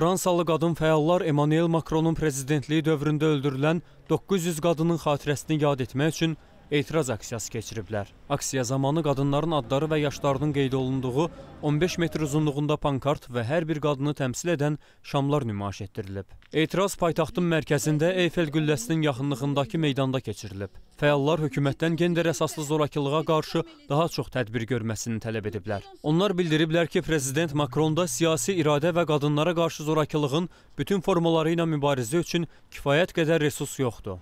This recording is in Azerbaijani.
Fransalı qadın fəallar Emmanuel Macronun prezidentliyi dövründə öldürülən 900 qadının xatirəsini yad etmək üçün etiraz aksiyası keçiriblər. Aksiya zamanı qadınların adları və yaşlarının qeyd olunduğu 15 metr uzunluğunda pankart və hər bir qadını təmsil edən şamlar nümayiş etdirilib. Etiraz paytaxtın mərkəzində Eyfel qülləsinin yaxınlığındakı meydanda keçirilib. Fəallar hökumətdən gender əsaslı zorakılığa qarşı daha çox tədbir görməsini tələb ediblər. Onlar bildiriblər ki, prezident Makronda siyasi iradə və qadınlara qarşı zorakılığın bütün formaları ilə mübarizə üçün kifayət qədər resurs yoxdur.